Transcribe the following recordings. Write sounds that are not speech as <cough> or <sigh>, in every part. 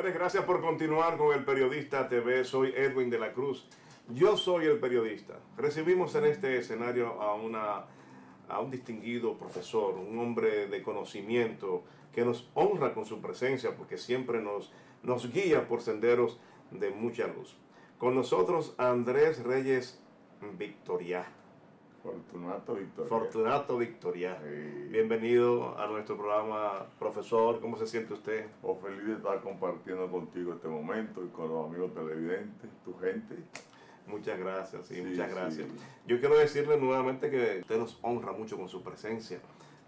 Gracias por continuar con el Periodista TV. Soy Edwin de la Cruz. Yo soy el periodista. Recibimos en este escenario a, una, a un distinguido profesor, un hombre de conocimiento que nos honra con su presencia porque siempre nos, nos guía por senderos de mucha luz. Con nosotros Andrés Reyes Victoria. Fortunato Victoria. Fortunato Victoria. Bienvenido a nuestro programa, profesor. ¿Cómo se siente usted? Oh, feliz de estar compartiendo contigo este momento y con los amigos televidentes, tu gente. Muchas gracias, sí, muchas gracias. Yo quiero decirle nuevamente que usted nos honra mucho con su presencia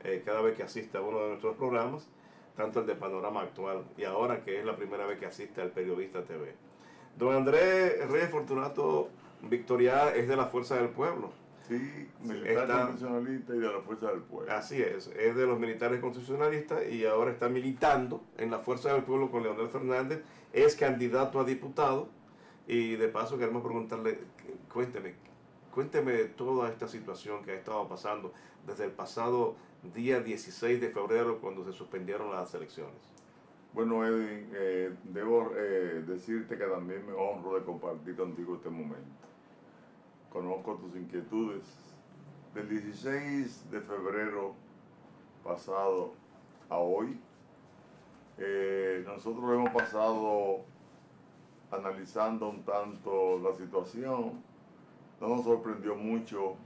eh, cada vez que asiste a uno de nuestros programas, tanto el de Panorama Actual y ahora que es la primera vez que asiste al Periodista TV. Don Andrés Reyes Fortunato Victoria es de la Fuerza del Pueblo. Sí, militar constitucionalista y de la Fuerza del Pueblo. Así es, es de los militares constitucionalistas y ahora está militando en la Fuerza del Pueblo con Leonel Fernández, es candidato a diputado y de paso queremos preguntarle, cuénteme, cuénteme toda esta situación que ha estado pasando desde el pasado día 16 de febrero cuando se suspendieron las elecciones. Bueno, Edwin, eh, debo eh, decirte que también me honro de compartir contigo este momento conozco tus inquietudes. Del 16 de febrero pasado a hoy, eh, nosotros hemos pasado analizando un tanto la situación. No nos sorprendió mucho,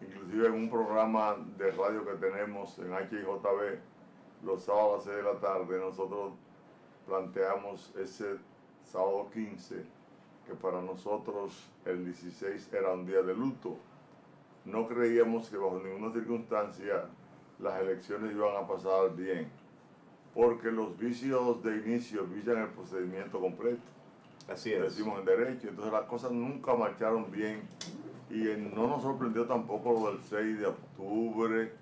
inclusive en un programa de radio que tenemos en HIJB los sábados a las 6 de la tarde, nosotros planteamos ese sábado 15 que para nosotros el 16 era un día de luto. No creíamos que bajo ninguna circunstancia las elecciones iban a pasar bien, porque los vicios de inicio vician el procedimiento completo. Así es. Decimos en derecho, entonces las cosas nunca marcharon bien y no nos sorprendió tampoco lo del 6 de octubre,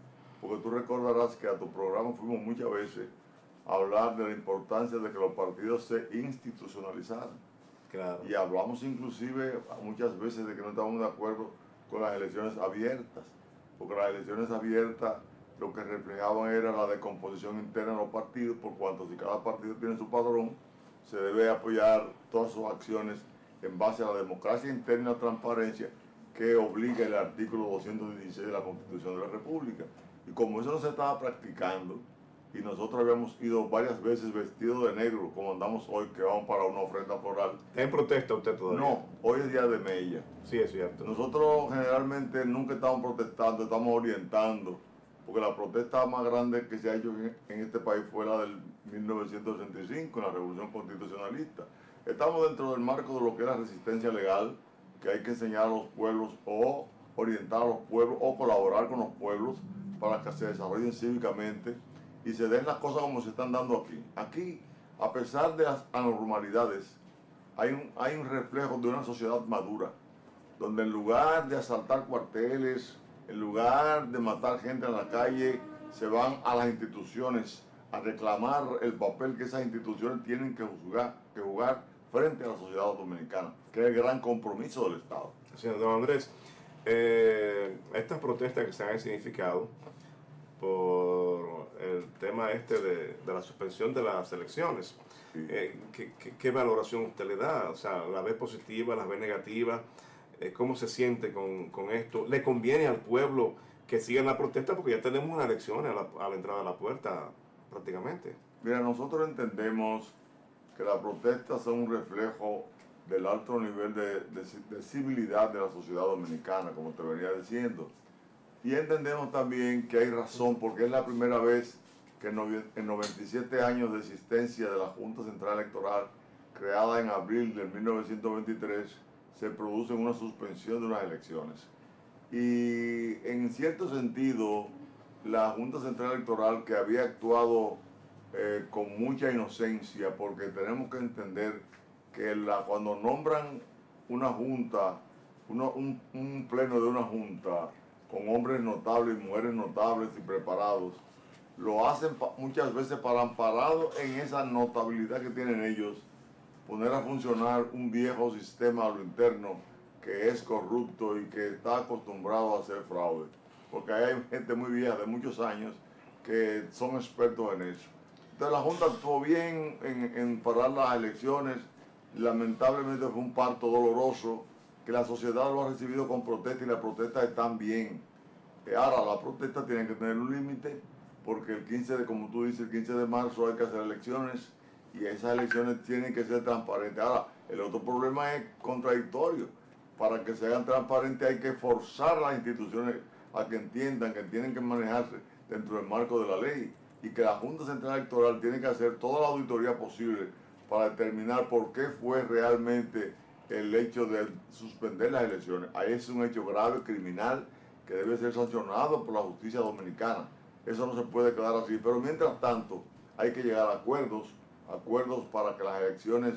porque tú recordarás que a tu programa fuimos muchas veces a hablar de la importancia de que los partidos se institucionalizaran. Y hablamos inclusive muchas veces de que no estábamos de acuerdo con las elecciones abiertas, porque las elecciones abiertas lo que reflejaban era la decomposición interna de los partidos, por cuanto si cada partido tiene su padrón, se debe apoyar todas sus acciones en base a la democracia interna la transparencia que obliga el artículo 216 de la Constitución de la República. Y como eso no se estaba practicando, y nosotros habíamos ido varias veces vestidos de negro, como andamos hoy, que vamos para una ofrenda floral. ¿Está en protesta usted todavía? No, hoy es día de Mella. Sí, es cierto. Nosotros generalmente nunca estamos protestando, estamos orientando, porque la protesta más grande que se ha hecho en este país fue la del 1985, la Revolución Constitucionalista. Estamos dentro del marco de lo que es la resistencia legal, que hay que enseñar a los pueblos o orientar a los pueblos o colaborar con los pueblos para que se desarrollen cívicamente y se den las cosas como se están dando aquí. Aquí, a pesar de las anormalidades, hay un, hay un reflejo de una sociedad madura, donde en lugar de asaltar cuarteles, en lugar de matar gente en la calle, se van a las instituciones a reclamar el papel que esas instituciones tienen que jugar, que jugar frente a la sociedad dominicana, que es el gran compromiso del Estado. Señor don Andrés, eh, estas protestas que se han significado por el tema este de, la suspensión de las elecciones. Eh, ¿qué, valoración usted le da? O sea, ¿la ve positiva, la ve negativa? Eh, ¿Cómo se siente con, esto? ¿Le conviene al pueblo que siga la protesta? Porque ya tenemos una elección a la, entrada de la puerta prácticamente. Mira, nosotros entendemos que las protestas son un reflejo del alto nivel de, de civilidad de la sociedad dominicana, como te venía diciendo. Y entendemos también que hay razón, porque es la primera vez que en 97 años de existencia de la Junta Central Electoral, creada en abril de 1923, se produce una suspensión de unas elecciones. Y en cierto sentido, la Junta Central Electoral, que había actuado eh, con mucha inocencia, porque tenemos que entender que cuando nombran una junta, un, un pleno de una junta, con hombres notables y mujeres notables y preparados, lo hacen muchas veces para amparado en esa notabilidad que tienen ellos, poner a funcionar un viejo sistema a lo interno que es corrupto y que está acostumbrado a hacer fraude. Porque hay gente muy vieja de muchos años que son expertos en eso. Entonces la Junta actuó bien en, en parar las elecciones. Lamentablemente fue un parto doloroso que la sociedad lo ha recibido con protesta y las protestas están bien. Eh, ahora, las protestas tienen que tener un límite porque el 15 de, como tú dices, el 15 de marzo hay que hacer elecciones y esas elecciones tienen que ser transparentes. Ahora, el otro problema es contradictorio. Para que se hagan transparentes hay que forzar a las instituciones a que entiendan que tienen que manejarse dentro del marco de la ley y que la Junta Central Electoral tiene que hacer toda la auditoría posible para determinar por qué fue realmente el hecho de suspender las elecciones. Ahí es un hecho grave, criminal, que debe ser sancionado por la justicia dominicana. Eso no se puede quedar así. Pero mientras tanto, hay que llegar a acuerdos, acuerdos para que las elecciones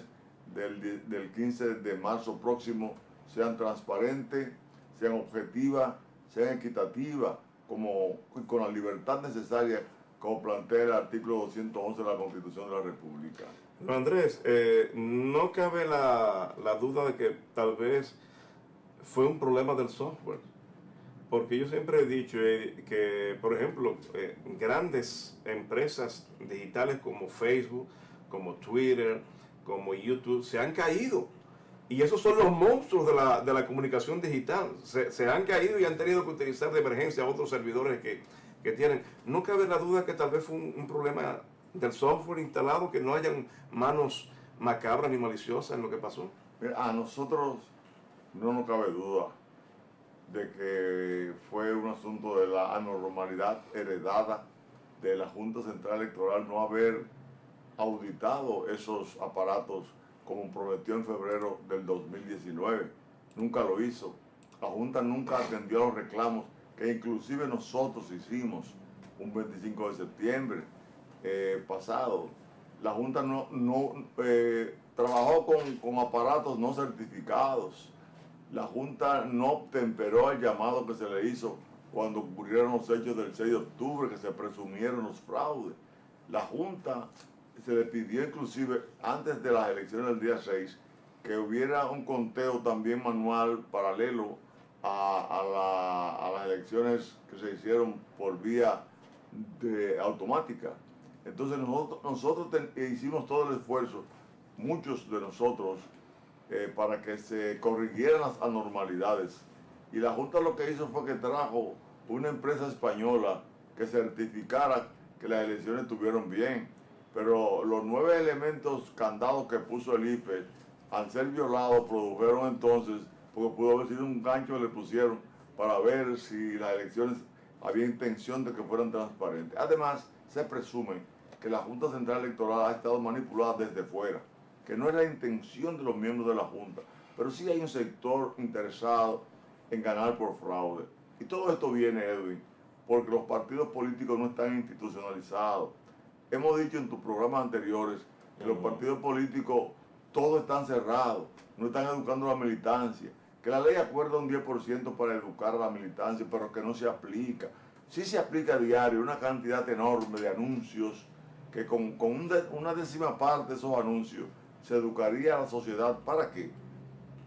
del, del 15 de marzo próximo sean transparentes, sean objetivas, sean equitativas, como, con la libertad necesaria, como plantea el artículo 211 de la Constitución de la República. Andrés, eh, no cabe la, la, duda de que tal vez fue un problema del software. Porque yo siempre he dicho eh, que, por ejemplo, eh, grandes empresas digitales como Facebook, como Twitter, como YouTube, se han caído. Y esos son los monstruos de la, de la comunicación digital. Se, se, han caído y han tenido que utilizar de emergencia otros servidores que, que tienen. No cabe la duda que tal vez fue un, un problema del software instalado, que no hayan manos macabras ni maliciosas en lo que pasó? A nosotros no nos cabe duda de que fue un asunto de la anormalidad heredada de la Junta Central Electoral no haber auditado esos aparatos como prometió en febrero del 2019. Nunca lo hizo. La Junta nunca atendió a los reclamos que inclusive nosotros hicimos un 25 de septiembre eh, pasado, la Junta no, no eh, trabajó con, con, aparatos no certificados. La Junta no temperó el llamado que se le hizo cuando ocurrieron los hechos del 6 de octubre, que se presumieron los fraudes. La Junta se le pidió inclusive antes de las elecciones del día 6 que hubiera un conteo también manual paralelo a, a, la, a las elecciones que se hicieron por vía automática. Entonces nosotros, nosotros hicimos todo el esfuerzo, muchos de nosotros, eh, para que se corrigieran las anormalidades. Y la Junta lo que hizo fue que trajo una empresa española que certificara que las elecciones estuvieron bien. Pero los nueve elementos candados que puso el IFE, al ser violados, produjeron entonces, porque pudo haber sido un gancho que le pusieron para ver si las elecciones había intención de que fueran transparentes. Además, se presume que la Junta Central Electoral ha estado manipulada desde fuera, que no es la intención de los miembros de la Junta, pero sí hay un sector interesado en ganar por fraude. Y todo esto viene, Edwin, porque los partidos políticos no están institucionalizados. Hemos dicho en tus programas anteriores que los partidos políticos todos están cerrados, no están educando a la militancia, que la ley acuerda un 10% para educar a la militancia, pero que no se aplica sí se aplica a diario una cantidad enorme de anuncios que con, una décima parte de esos anuncios se educaría a la sociedad. ¿Para qué?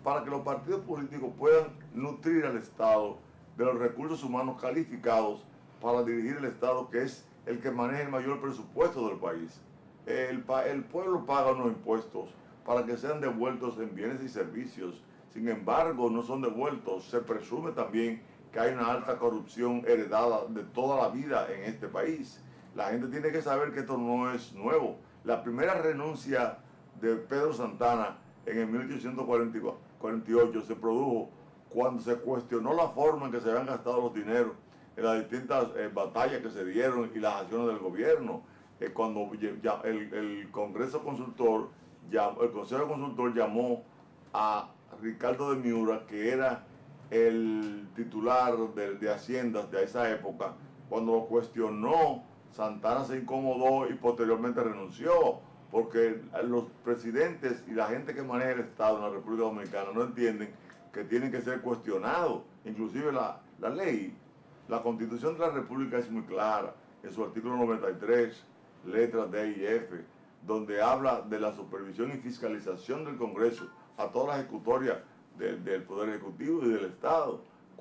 Para que los partidos políticos puedan nutrir al Estado de los recursos humanos calificados para dirigir el Estado, que es el que maneja el mayor presupuesto del país. El, el pueblo paga unos impuestos para que sean devueltos en bienes y servicios. Sin embargo, no son devueltos. Se presume también que hay una alta corrupción heredada de toda la vida en este país. La gente tiene que saber que esto no es nuevo. La primera renuncia de Pedro Santana en el 1848 se produjo cuando se cuestionó la forma en que se habían gastado los dineros en las distintas eh, batallas que se dieron y las acciones del gobierno. Eh, cuando el, Congreso Consultor, el Consejo Consultor llamó a Ricardo de Miura, que era el titular de, de Haciendas de esa época, cuando lo cuestionó, Santana se incomodó y posteriormente renunció, porque los presidentes y la gente que maneja el Estado en la República Dominicana no entienden que tienen que ser cuestionados, inclusive la, la ley, la constitución de la República es muy clara, en su artículo 93, letras D y F, donde habla de la supervisión y fiscalización del Congreso a toda la ejecutoria del Poder Ejecutivo y del Estado,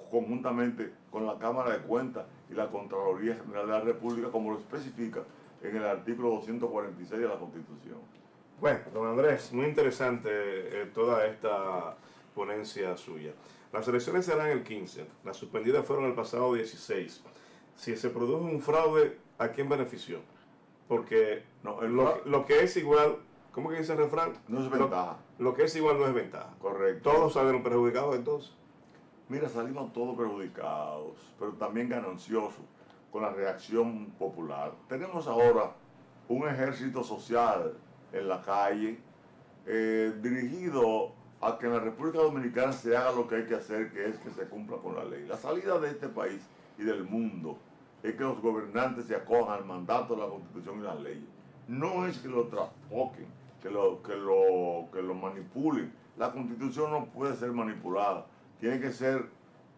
conjuntamente con la Cámara de Cuentas y la Contraloría General de la República, como lo especifica en el artículo 246 de la Constitución. Bueno, don Andrés, muy interesante eh, toda esta ponencia suya. Las elecciones serán el 15, las suspendidas fueron el pasado 16. Si se produjo un fraude, ¿a quién benefició? Porque No, lo, lo que es igual, ¿cómo que dice el refrán? No es ventaja. Lo, que es igual no es ventaja. Correcto. Todos salieron perjudicados entonces. Mira, salimos todos perjudicados, pero también gananciosos con la reacción popular. Tenemos ahora un ejército social en la calle eh, dirigido a que en la República Dominicana se haga lo que hay que hacer, que es que se cumpla con la ley. La salida de este país y del mundo es que los gobernantes se acojan al mandato de la Constitución y las leyes. No es que lo trastoquen, que lo, que lo, que lo manipulen. La Constitución no puede ser manipulada, tiene que ser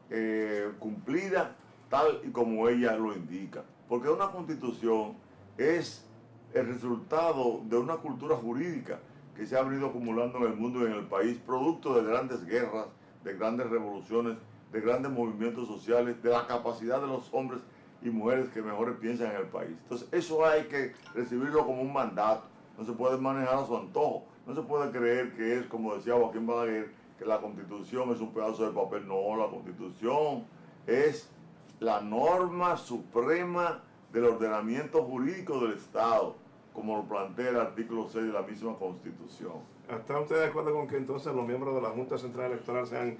eh, cumplida tal y como ella lo indica. Porque una Constitución es el resultado de una cultura jurídica que se ha venido acumulando en el mundo y en el país, producto de grandes guerras, de grandes revoluciones, de grandes movimientos sociales, de la capacidad de los hombres y mujeres que mejores piensan en el país. Entonces, eso hay que recibirlo como un mandato. No se puede manejar a su antojo. No se puede creer que es, como decía Joaquín Balaguer, que la constitución es un pedazo de papel. No, la constitución es la norma suprema del ordenamiento jurídico del Estado, como lo plantea el artículo 6 de la misma constitución. ¿Está usted de acuerdo con que entonces los miembros de la Junta Central Electoral sean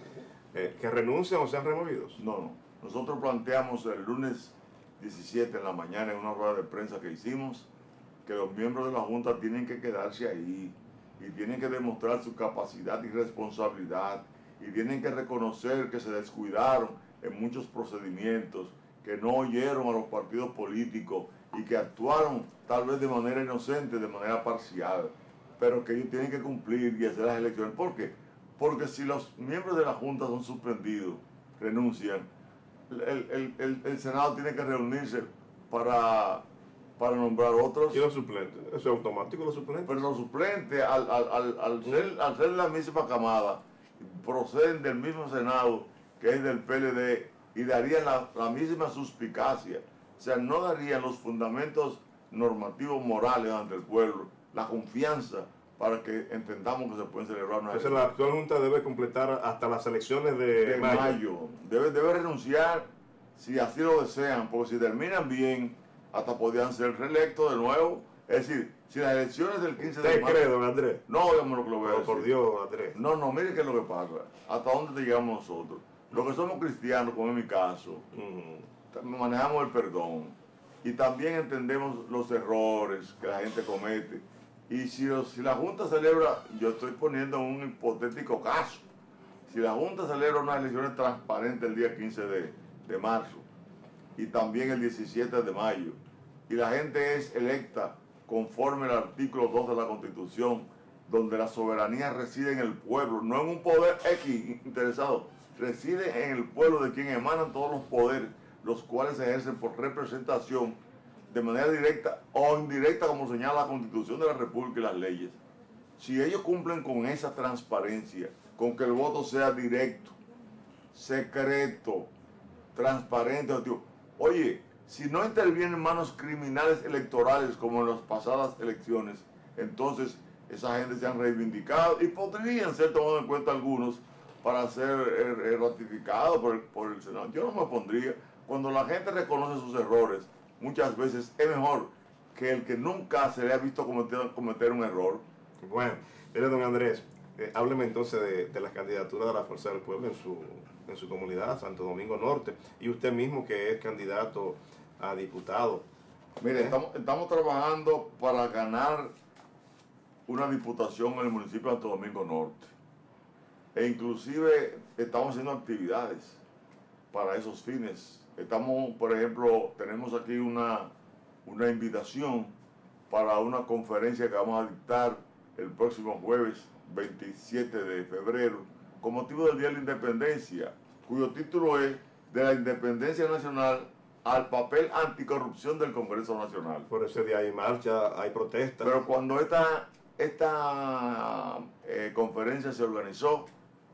eh, que renuncian o sean removidos? No, no. Nosotros planteamos el lunes 17 en la mañana en una rueda de prensa que hicimos que los miembros de la Junta tienen que quedarse ahí y tienen que demostrar su capacidad y responsabilidad y tienen que reconocer que se descuidaron en muchos procedimientos, que no oyeron a los partidos políticos y que actuaron tal vez de manera inocente, de manera parcial, pero que ellos tienen que cumplir y hacer las elecciones. ¿Por qué? Porque si los miembros de la Junta son suspendidos, renuncian, el, el- el- el Senado tiene que reunirse para, para nombrar otros. ¿Y los suplentes? ¿Eso es automático los suplentes? Pero los suplentes, al, al, al, al ser, al ser la misma camada, proceden del mismo Senado que es del PLD y darían la, la misma suspicacia. O sea, no darían los fundamentos normativos morales ante el pueblo, la confianza para que entendamos que se pueden celebrar una Entonces la actual Junta debe completar hasta las elecciones de, de mayo. mayo. Debe, debe renunciar si así lo desean, porque si terminan bien, hasta podrían ser reelectos de nuevo. Es decir, si las elecciones del 15 de ¿Usted mayo... cree, don Andrés? No, oigame lo que lo Oh, decir. por Dios, Andrés. No, no, mire qué es lo que pasa. ¿Hasta dónde llegamos nosotros? Los que somos cristianos, como en mi caso, Ujú. manejamos el perdón y también entendemos los errores que la gente comete. Y si, los- si la Junta celebra, yo estoy poniendo un hipotético caso, si la Junta celebra unas elecciones transparentes el día 15 de, de marzo y también el 17 de mayo, y la gente es electa conforme al artículo 2 de la Constitución, donde la soberanía reside en el pueblo, no en un poder X interesado, reside en el pueblo de quien emanan todos los poderes, los cuales se ejercen por representación de manera directa o indirecta, como señala la Constitución de la República y las leyes. Si ellos cumplen con esa transparencia, con que el voto sea directo, secreto, transparente. Oye, si no intervienen manos criminales electorales como en las pasadas elecciones, entonces esa gente se han reivindicado y podrían ser tomados en cuenta algunos para ser eh, eh, ratificados por el, Senado. Yo no me pondría, cuando la gente reconoce sus errores, muchas veces es mejor que el que nunca se le ha visto cometer, cometer un error. Bueno, mire, don Andrés, eh, hábleme entonces de, de las candidaturas de la Fuerza del Pueblo en su, en su comunidad, Santo Domingo Norte, y usted mismo que es candidato a diputado. Mire, ¿Eh? estamos, estamos trabajando para ganar una diputación en el municipio de Santo Domingo Norte. E inclusive estamos haciendo actividades para esos fines. Estamos, por ejemplo, tenemos aquí una, una invitación para una conferencia que vamos a dictar el próximo jueves 27 de febrero con motivo del Día de la Independencia, cuyo título es De la Independencia Nacional al papel anticorrupción del Congreso Nacional. Por ese día hay marcha, hay protestas. Pero cuando esta, esta eh, conferencia se organizó,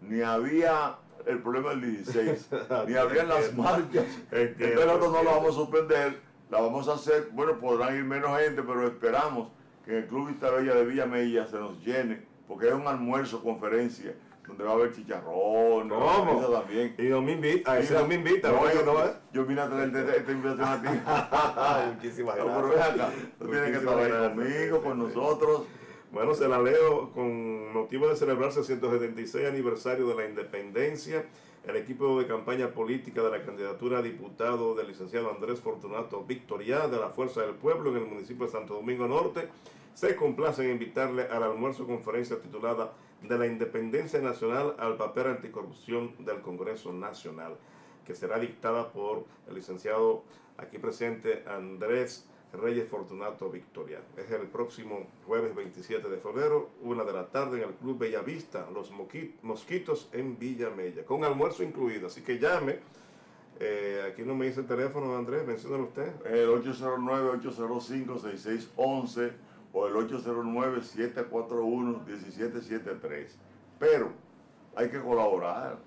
ni había el problema del 16, <laughs> ni había las marchas. <laughs> Entiendo, Entonces nosotros no lo entiendo. vamos a suspender la vamos a hacer, bueno, podrán ir menos gente, pero esperamos que el Club Vista Bella de Villa Mella se nos llene, porque es un almuerzo, conferencia, donde va a haber chicharrón, ¿Cómo? también. Y no me invita, a ese no me invita, no, yo, no, yo vine a traer esta, invitación a ti. <laughs> Muchísimas No, gracias. pero ven acá, tú tienes que estar ahí conmigo, con nosotros. Bueno, se la leo con motivo de celebrarse el 176 aniversario de la independencia. El equipo de campaña política de la candidatura a diputado del licenciado Andrés Fortunato Victoria de la Fuerza del Pueblo en el municipio de Santo Domingo Norte se complace en invitarle al almuerzo conferencia titulada De la Independencia Nacional al papel anticorrupción del Congreso Nacional, que será dictada por el licenciado aquí presente Andrés Reyes Fortunato Victoria. Es el próximo jueves 27 de febrero, una de la tarde en el Club Bellavista, Los Mosquitos en Villa Mella, con almuerzo incluido. Así que llame. Eh, aquí no me dice el teléfono, Andrés, menciónalo usted. El 809-805-6611 o el 809-741-1773. Pero hay que colaborar,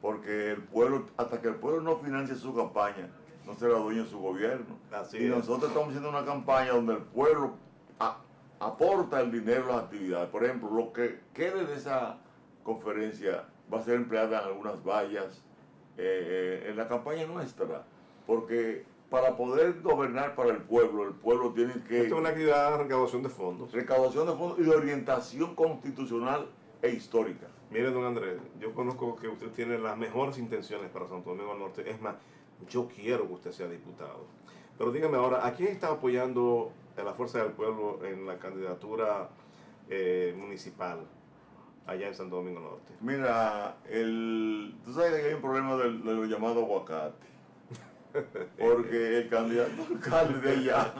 porque el pueblo, hasta que el pueblo no financie su campaña, no será dueño de su gobierno. Así y es. nosotros estamos haciendo una campaña donde el pueblo a- aporta el dinero a las actividades. Por ejemplo, lo que quede de esa conferencia va a ser empleada en algunas vallas eh, eh, en la campaña nuestra. Porque para poder gobernar para el pueblo, el pueblo tiene que... Esto es una actividad de recaudación de fondos. Recaudación de fondos y de orientación constitucional e histórica. Mire, don Andrés, yo conozco que usted tiene las mejores intenciones para Santo Domingo Norte. Es más, yo quiero que usted sea diputado. Pero dígame ahora, ¿a quién está apoyando a la Fuerza del Pueblo en la candidatura eh, municipal allá en Santo Domingo Norte? Mira, el, tú sabes que hay un problema del- de, lo llamado aguacate. <laughs> Porque el candidato alcalde de allá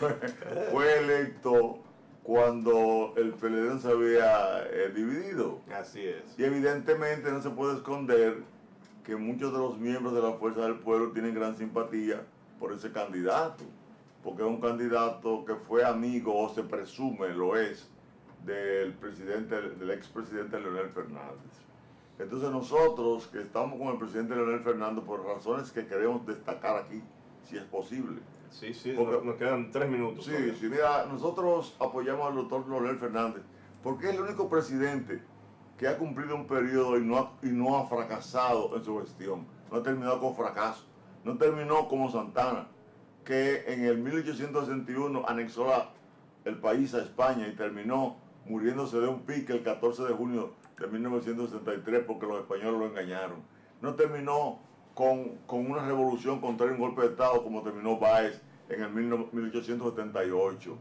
<laughs> fue electo cuando el PLD se había eh, dividido. Así es. Y evidentemente no se puede esconder que muchos de los miembros de la Fuerza del Pueblo tienen gran simpatía por ese candidato, porque es un candidato que fue amigo o se presume lo es del presidente, del expresidente Leonel Fernández. Entonces nosotros que estamos con el presidente Leonel Fernández por razones que queremos destacar aquí, si es posible, Sí, sí, Porque- nos, quedan tres minutos. Sí, todavía. sí, mira, nosotros apoyamos al doctor Leonel Fernández porque es el único presidente que ha cumplido un periodo y no ha, y no ha fracasado en su gestión. No ha terminado con fracaso. No terminó como Santana, que en el 1861 anexó la- el país a España y terminó muriéndose de un pique el 14 de junio de 1963 porque los españoles lo engañaron. No terminó con, con una revolución contra un golpe de Estado como terminó Báez en el 1878.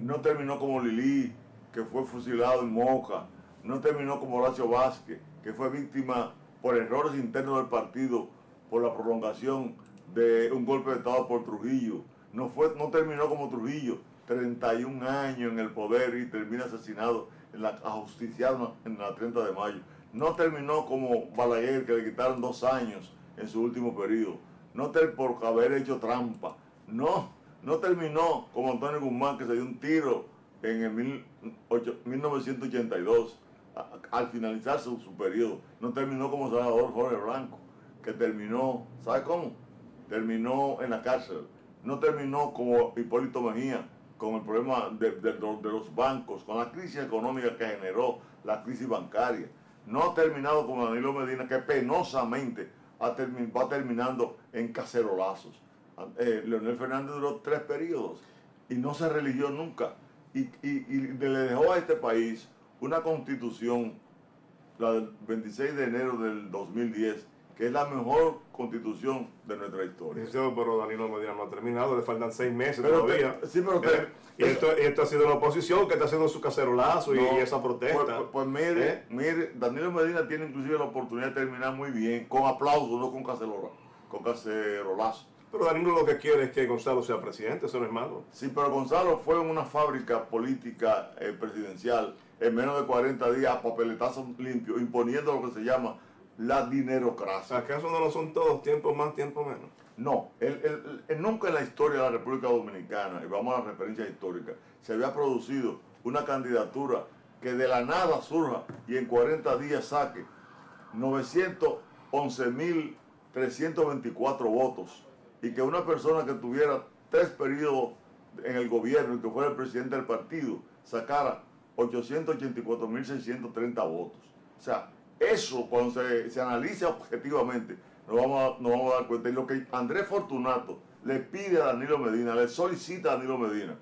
No terminó como Lili, que fue fusilado en Moca. No terminó como Horacio Vázquez, que fue víctima por errores internos del partido por la prolongación de un golpe de Estado por Trujillo. No, fue, no terminó como Trujillo, 31 años en el poder y termina asesinado, la, ajusticiado en la 30 de mayo. No terminó como Balaguer, que le quitaron dos años en su último periodo. No ter, por haber hecho trampa. No, no terminó como Antonio Guzmán, que se dio un tiro en el mil ocho- 1982, a- al finalizar su, su periodo. No terminó como Salvador Jorge Blanco, que terminó, ¿sabe cómo? Terminó en la cárcel. No terminó como Hipólito Mejía, con el problema de, de los- bancos, con la crisis económica que generó la crisis bancaria. No ha terminado como Danilo Medina, que penosamente va terminando en cacerolazos. Eh, Leonel Fernández duró tres periodos y no se religió nunca. Y, y- y le dejó a este país una constitución, la del 26 de enero del 2010, que es la mejor constitución de nuestra historia. Pero Danilo Medina no ha terminado, le faltan seis meses Pero todavía. te- sí, pero te- Eh, y, esto, ha sido la oposición que está haciendo su cacerolazo y, No, y esa protesta. Pues, pues- pues mire, ¿Eh? mire, Danilo Medina tiene inclusive la oportunidad de terminar muy bien, con aplausos, no con cacerola, con cacerolazo. Pero Danilo lo que quiere es que Gonzalo sea presidente, eso no es malo. Sí, pero Gonzalo fue en una fábrica política eh, presidencial en menos de 40 días, a papeletazo limpio, imponiendo lo que se llama la dinerocracia. ¿Acaso no lo son todos? Tiempo más, tiempo menos. No, él- él- nunca en la historia de la República Dominicana, y vamos a las referencias históricas, se había producido una candidatura que de la nada surja y en 40 días saque 911.324 votos y que una persona que tuviera tres periodos en el gobierno y que fuera el presidente del partido sacara 884.630 votos. O sea, eso cuando se, se analiza objetivamente, nos vamos, a, vamos a dar cuenta. Y lo que Andrés Fortunato le pide a Danilo Medina, le solicita a Danilo Medina,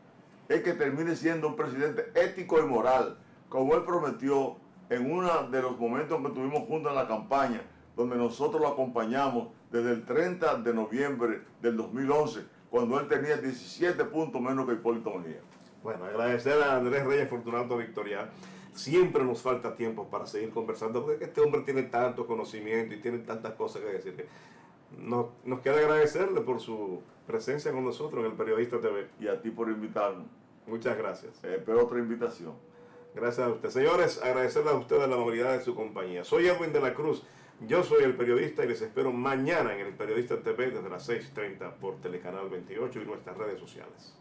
es que termine siendo un presidente ético y moral, como él prometió en uno de los momentos que tuvimos juntos en la campaña, donde nosotros lo acompañamos desde el 30 de noviembre del 2011, cuando él tenía 17 puntos menos que Hipólito Mejía. Bueno, agradecer a Andrés Reyes Fortunato Victoria. Siempre nos falta tiempo para seguir conversando, porque este hombre tiene tanto conocimiento y tiene tantas cosas que decir. Nos, nos queda agradecerle por su presencia con nosotros en el Periodista TV. Y a ti por invitarnos. Muchas gracias. Eh, espero otra invitación. Gracias a usted. Señores, agradecerle a ustedes la movilidad de su compañía. Soy Edwin de la Cruz. Yo soy el periodista y les espero mañana en el Periodista TV desde las 6.30 por Telecanal 28 y nuestras redes sociales.